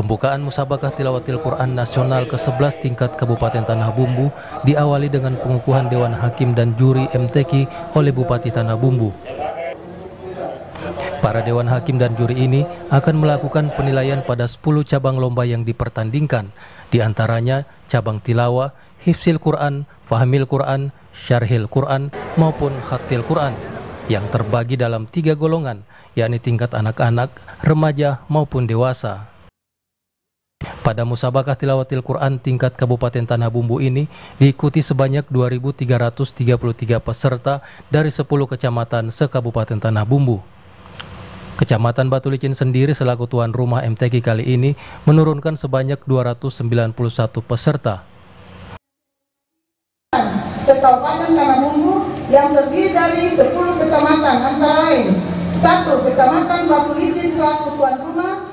Pembukaan musabakah tilawatil Quran nasional ke-11 tingkat Kabupaten Tanah Bumbu diawali dengan pengukuhan Dewan Hakim dan Juri MTQ oleh Bupati Tanah Bumbu. Para Dewan Hakim dan Juri ini akan melakukan penilaian pada 10 cabang lomba yang dipertandingkan, di antaranya cabang tilawah, hifzil Quran, fahmil Quran, syarhil Quran, maupun khatil Quran yang terbagi dalam tiga golongan, yakni tingkat anak-anak, remaja, maupun dewasa. Pada musabakah tilawatil Quran tingkat Kabupaten Tanah Bumbu ini diikuti sebanyak 2.333 peserta dari 10 kecamatan se-Kabupaten Tanah Bumbu. Kecamatan Batu Licin sendiri selaku tuan rumah MTQ kali ini menurunkan sebanyak 291 peserta. Kabupaten Tanah Bumbu yang terdiri dari 10 kecamatan antara lain satu Kecamatan Batu Licin selaku tuan rumah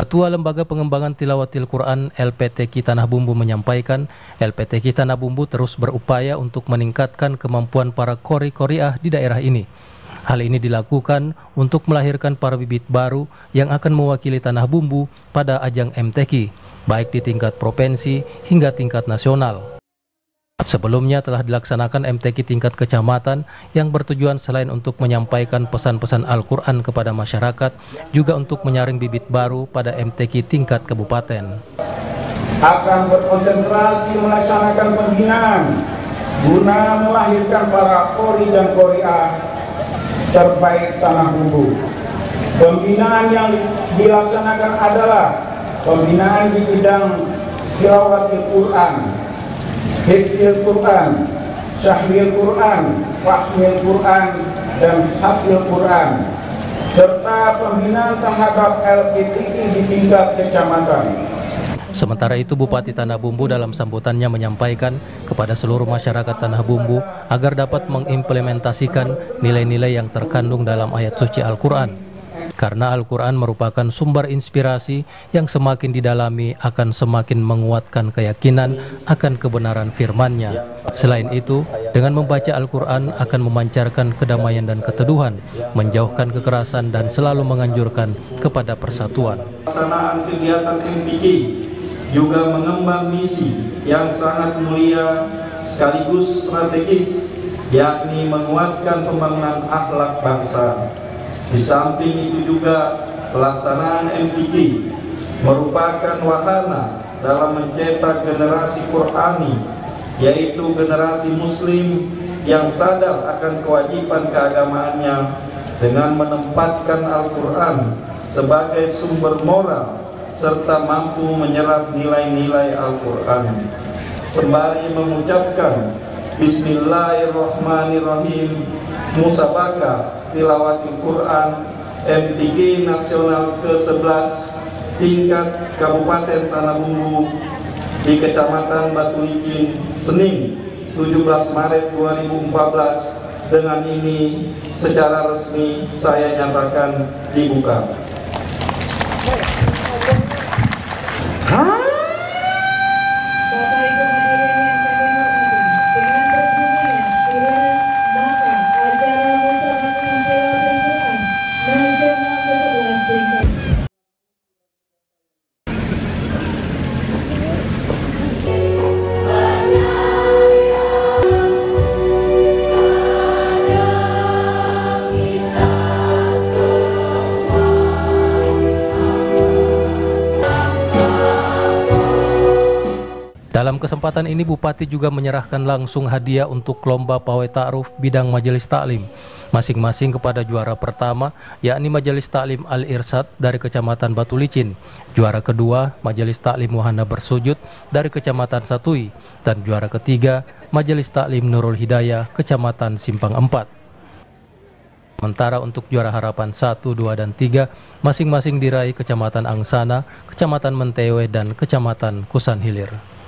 Ketua Lembaga Pengembangan Tilawatil Quran LPTQ Tanah Bumbu menyampaikan, LPTQ Tanah Bumbu terus berupaya untuk meningkatkan kemampuan para kori koriah di daerah ini. Hal ini dilakukan untuk melahirkan para bibit baru yang akan mewakili Tanah Bumbu pada ajang MTQ, baik di tingkat provinsi hingga tingkat nasional. Sebelumnya telah dilaksanakan MTQ tingkat kecamatan yang bertujuan selain untuk menyampaikan pesan-pesan Al-Quran kepada masyarakat, juga untuk menyaring bibit baru pada MTQ tingkat kabupaten. Akan berkonsentrasi melaksanakan pembinaan guna melahirkan para kori dan koria terbaik tanah bumbu. Pembinaan yang dilaksanakan adalah pembinaan di bidang tilawat Al-Quran, hifzil Quran, syahwil Quran, fahmil Quran, dan hafil Quran, serta pembinaan terhadap LPTI di tingkat kecamatan. Sementara itu Bupati Tanah Bumbu dalam sambutannya menyampaikan kepada seluruh masyarakat Tanah Bumbu agar dapat mengimplementasikan nilai-nilai yang terkandung dalam ayat suci Al-Quran karena Al-Quran merupakan sumber inspirasi yang semakin didalami akan semakin menguatkan keyakinan akan kebenaran firman-Nya. Selain itu, dengan membaca Al-Quran akan memancarkan kedamaian dan keteduhan, menjauhkan kekerasan dan selalu menganjurkan kepada persatuan. Pelaksanaan kegiatan MPK juga mengembang misi yang sangat mulia sekaligus strategis yakni menguatkan pembangunan akhlak bangsa di samping itu juga pelaksanaan MPK merupakan wahana dalam mencetak generasi Qurani yaitu generasi muslim yang sadar akan kewajiban keagamaannya dengan menempatkan Al-Quran sebagai sumber moral serta mampu menyerap nilai-nilai Al-Quran. Sembari mengucapkan Bismillahirrahmanirrahim Musabaka Tilawatil Quran MTG Nasional ke-11 tingkat Kabupaten Tanah Bumbu di Kecamatan Batu Licin Senin 17 Maret 2014 dengan ini secara resmi saya nyatakan dibuka. Dalam kesempatan ini Bupati juga menyerahkan langsung hadiah untuk lomba pawai ta'ruf bidang majelis taklim masing-masing kepada juara pertama yakni Majelis Taklim Al-Irsad dari Kecamatan Batu Licin, juara kedua Majelis Taklim Wahana Bersujud dari Kecamatan Satui dan juara ketiga Majelis Taklim Nurul Hidayah Kecamatan Simpang 4. Sementara untuk juara harapan 1, 2, dan 3 masing-masing diraih Kecamatan Angsana, Kecamatan Mentewe, dan Kecamatan Kusan Hilir.